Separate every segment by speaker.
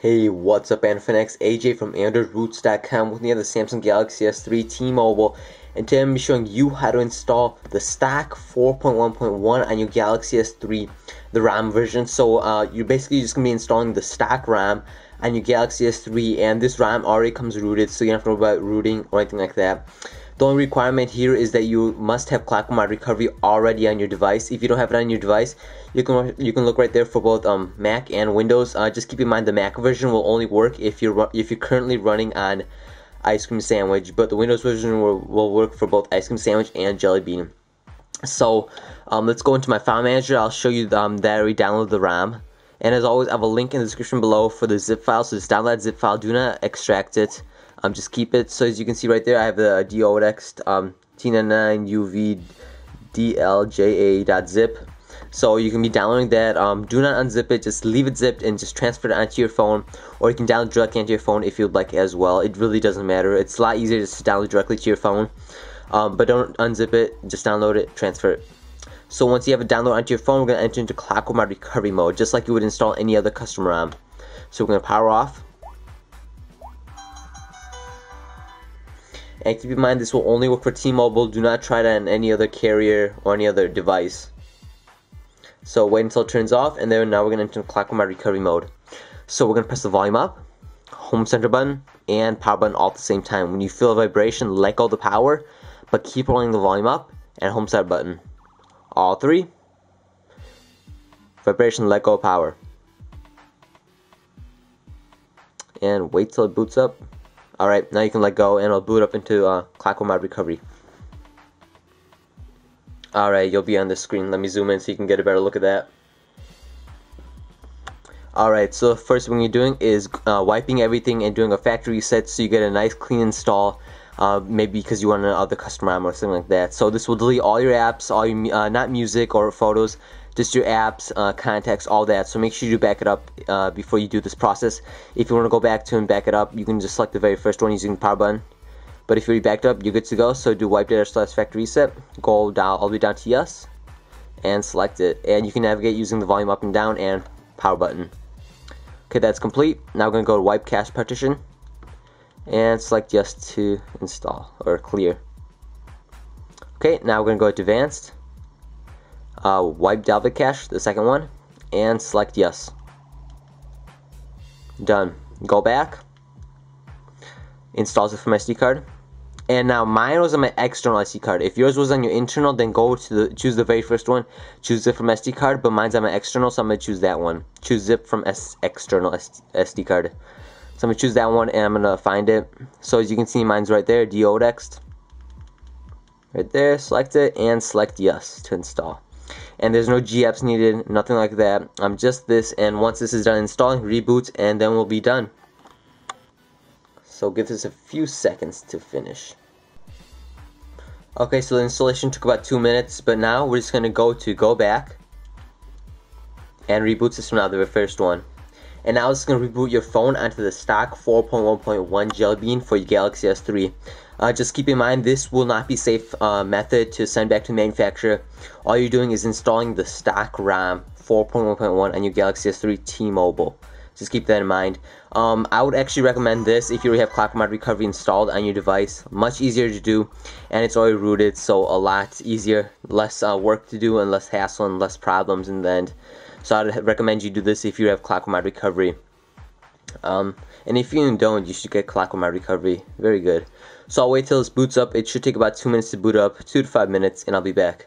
Speaker 1: Hey, what's up, Infinix? AJ from AndroidRootz.com with me on the Samsung Galaxy S3 T-Mobile, and today I'm be showing you how to install the stock 4.1.1 on your Galaxy S3, the ROM version. So uh, you're basically just to be installing the stock ROM on your Galaxy S3, and this ROM already comes rooted, so you don't have to worry about rooting or anything like that. The only requirement here is that you must have Clock Recovery already on your device. If you don't have it on your device, you can you can look right there for both um, Mac and Windows. Uh, just keep in mind the Mac version will only work if you're if you're currently running on Ice Cream Sandwich, but the Windows version will, will work for both Ice Cream Sandwich and Jelly Bean. So um, let's go into my file manager. I'll show you um, that I already downloaded the ROM. And as always, I have a link in the description below for the zip file. So just download that zip file. Do not extract it um, just keep it. So as you can see right there, I have the deodex um, T99UV DLJA.zip. So you can be downloading that. Um, do not unzip it. Just leave it zipped and just transfer it onto your phone. Or you can download directly onto your phone if you'd like as well. It really doesn't matter. It's a lot easier just to download directly to your phone. Um, but don't unzip it. Just download it, transfer it. So once you have it downloaded onto your phone, we're going to enter into Clock Mod Recovery mode, just like you would install any other custom ROM. So we're going to power off. And keep in mind this will only work for T-Mobile. Do not try that on any other carrier or any other device. So wait until it turns off and then now we're going to enter clock mod recovery mode. So we're going to press the volume up, home center button, and power button all at the same time. When you feel a vibration, let go the power, but keep rolling the volume up and home center button. All three. Vibration, let go power. And wait till it boots up. Alright, now you can let go and it'll boot up into uh, Clock Mod Recovery. Alright, you'll be on the screen. Let me zoom in so you can get a better look at that. Alright, so first thing you're doing is uh, wiping everything and doing a factory reset so you get a nice clean install. Uh, maybe because you want another custom ROM or something like that. So this will delete all your apps, all your uh, not music or photos, just your apps, uh, contacts, all that. So make sure you back it up uh, before you do this process. If you want to go back to and back it up, you can just select the very first one using the power button. But if you're backed up, you're good to go. So do wipe data slash factory reset, go down all the way down to yes, and select it. And you can navigate using the volume up and down and power button. Okay, that's complete. Now we're going to go to wipe cache partition and select yes to install or clear. Okay, now we're going to go to advanced uh, wipe Dalvik cache, the second one, and select yes. Done. Go back. Installs it from SD card. And now mine was on my external SD card. If yours was on your internal, then go to the choose the very first one. Choose it from SD card, but mine's on my external, so I'm gonna choose that one. Choose zip from S external SD card. So I'm gonna choose that one and I'm gonna find it. So as you can see, mine's right there, deodexed. Right there, select it and select yes to install and there's no GApps needed, nothing like that. I'm um, just this, and once this is done installing, reboot, and then we'll be done. So give this a few seconds to finish. Okay, so the installation took about two minutes, but now we're just gonna go to go back and reboot this from now the first one. And now it's to reboot your phone onto the stock 4.1.1 Jelly Bean for your Galaxy S3. Uh, just keep in mind this will not be safe uh, method to send back to manufacturer. All you're doing is installing the stock ROM 4.1.1 on your Galaxy S3 T-Mobile. Just keep that in mind. Um, I would actually recommend this if you already have Clock Mod Recovery installed on your device. Much easier to do, and it's already rooted, so a lot easier, less uh, work to do, and less hassle and less problems in the end. So I'd recommend you do this if you have Clock Mod Recovery. Um, and if you don't, you should get Clock Mod Recovery. Very good. So I'll wait till this boots up. It should take about 2 minutes to boot up, 2 to 5 minutes, and I'll be back.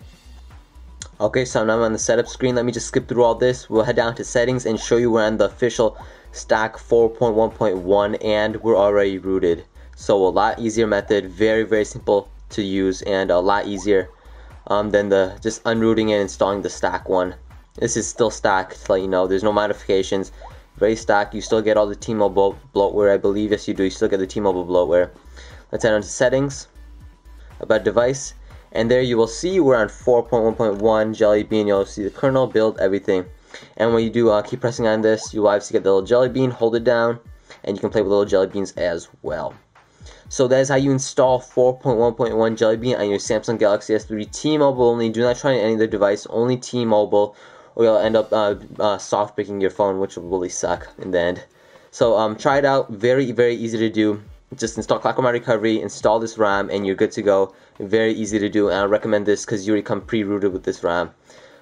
Speaker 1: Okay, so now I'm on the setup screen. Let me just skip through all this. We'll head down to settings and show you we're on the official stack 4.1.1 and we're already rooted. So a lot easier method, very, very simple to use and a lot easier um, than the just unrooting and installing the stack one. This is still stock to let you know. There's no modifications. Very stock. You still get all the T-Mobile bloatware, I believe. Yes, you do. You still get the T-Mobile bloatware. Let's head on to settings, about device, and there you will see we're on 4.1.1 Jelly Bean. You'll see the kernel, build, everything. And when you do uh, keep pressing on this, you will obviously get the little Jelly Bean, hold it down, and you can play with little Jelly Beans as well. So that is how you install 4.1.1 Jelly Bean on your Samsung Galaxy S3 T-Mobile only. Do not try any other device, only T-Mobile, or you'll end up uh, uh, soft breaking your phone, which will really suck in the end. So um, try it out. Very, very easy to do. Just install ClockworkMod Recovery, install this ROM, and you're good to go. Very easy to do, and I recommend this because you already come pre-rooted with this ROM.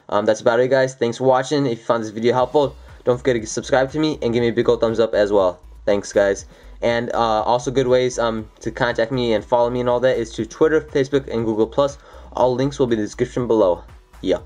Speaker 1: Um, that's about it, guys. Thanks for watching. If you found this video helpful, don't forget to subscribe to me and give me a big old thumbs up as well. Thanks, guys. And uh, also good ways um, to contact me and follow me and all that is to Twitter, Facebook, and Google+. All links will be in the description below. Yeah.